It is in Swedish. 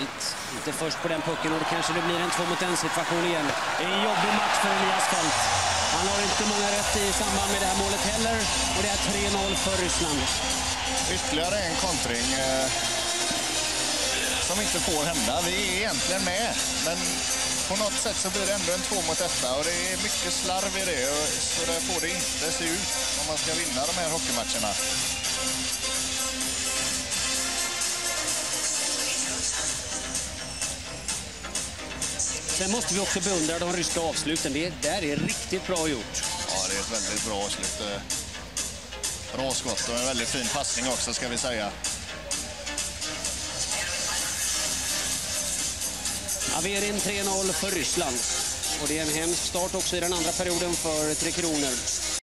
Fält. Inte först på den pucken och då kanske det blir en två mot en situation igen. En jobbig match för Elias Fält. Han har inte många rätt i samband med det här målet heller. Och det är 3-0 för Ryssland. Ytterligare en kontring eh, som inte får hända. Vi är egentligen med, men på något sätt så blir det ändå en två mot etta och det är mycket slarv i det. Och så där får det inte se ut om man ska vinna de här hockeymatcherna. Sen måste vi också beundra de ryska avsluten. Det där är riktigt bra gjort. Ja, det är ett väldigt bra avslut. eh. Bra skott och en väldigt fin passning också ska vi säga. Averin 3-0 för Ryssland. Och det är en hemsk start också i den andra perioden för Tre Kronor.